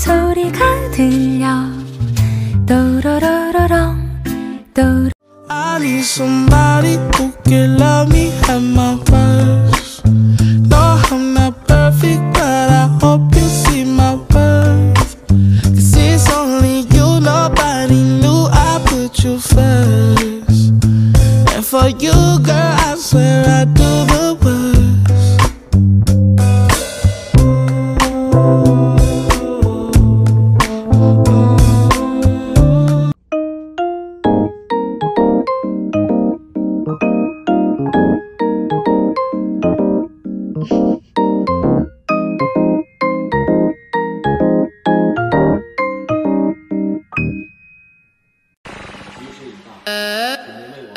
소리가 들려 또로로로롱 또로 I need somebody who can love me at my worst. No, I'm not perfect, but I hope you see my worth. Cause it's only you, nobody knew I put you first.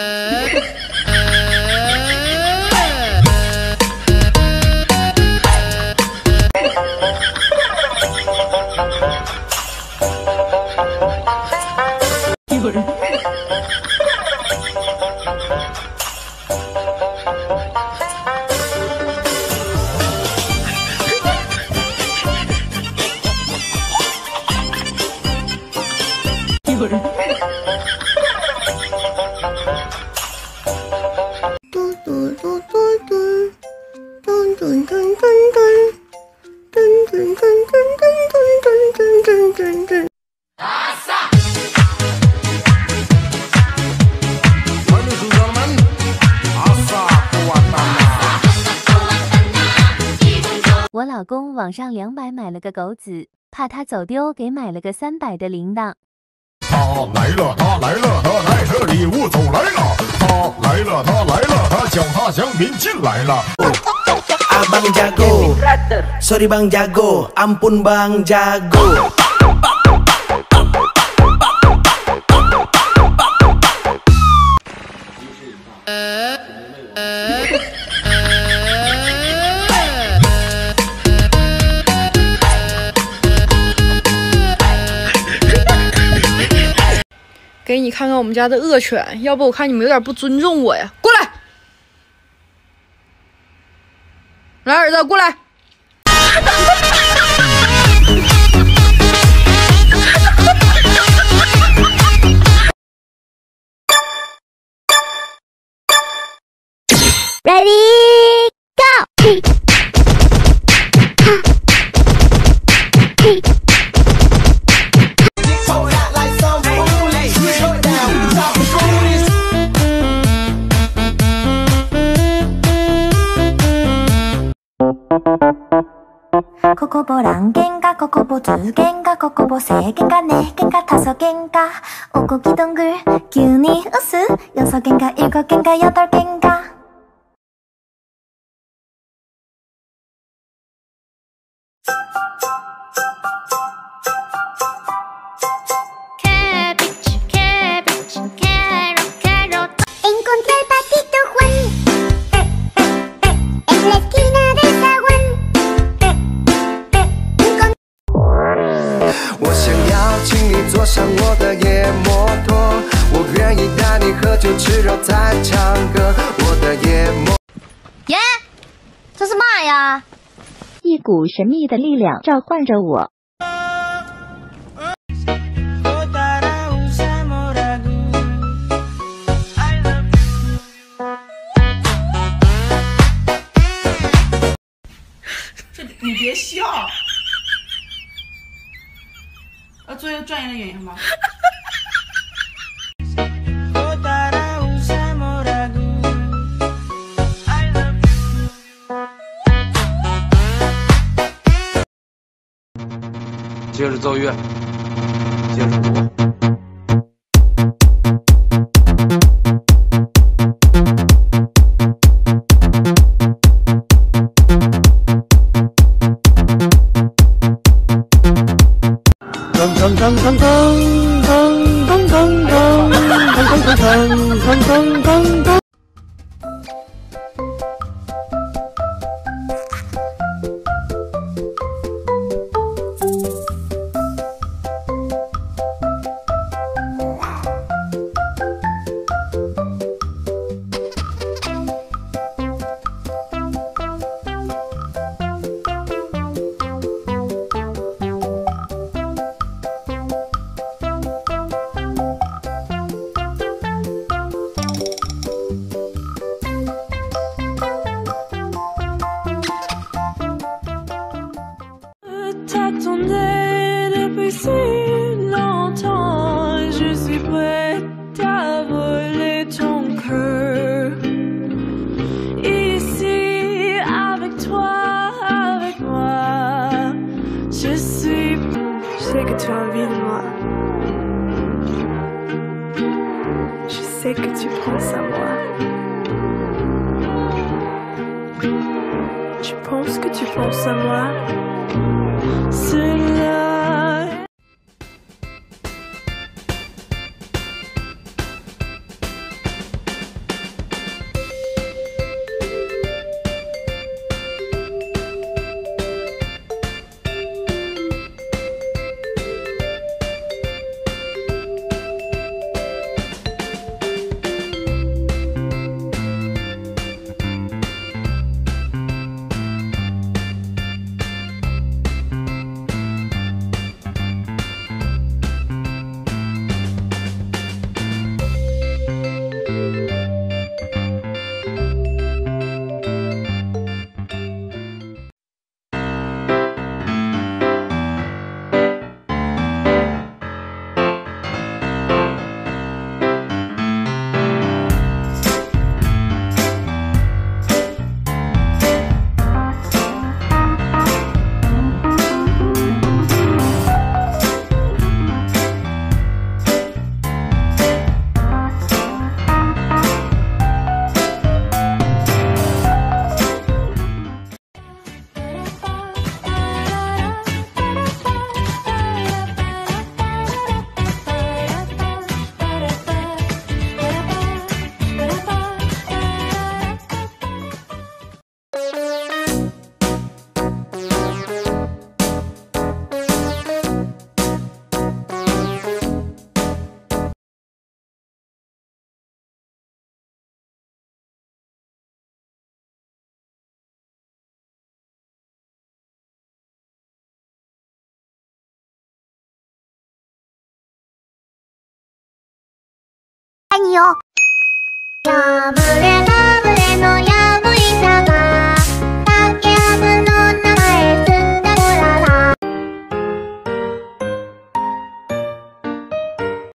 一个人。我老公网上两百买了个狗子，怕它走丢，给买了个三百的铃铛。他来了，他来了，他带着礼物走来了。他来了，他来了，他脚踏祥云进来了。Abang jago Sorry bang jago Ampun bang jago 你看看我们家的恶犬，要不我看你们有点不尊重我呀！过来，来，儿子，过来。Ready go 코코보 랑겐가 코코보 두겐가 코코보 세겐가 네겐가 다섯겐가 오고기 동글 균이 우스 여섯겐가 일곱겐가 여덟겐가. 我想要请你坐上我的野摩托，我愿意带你喝酒吃肉再唱歌。我的野摩。耶，这是嘛呀？一股神秘的力量召唤着我。没了？接着奏乐。噔噔噔噔噔 sais que tu penses à moi. Tu penses que tu penses à moi 爱你哦。ラブレラブレのや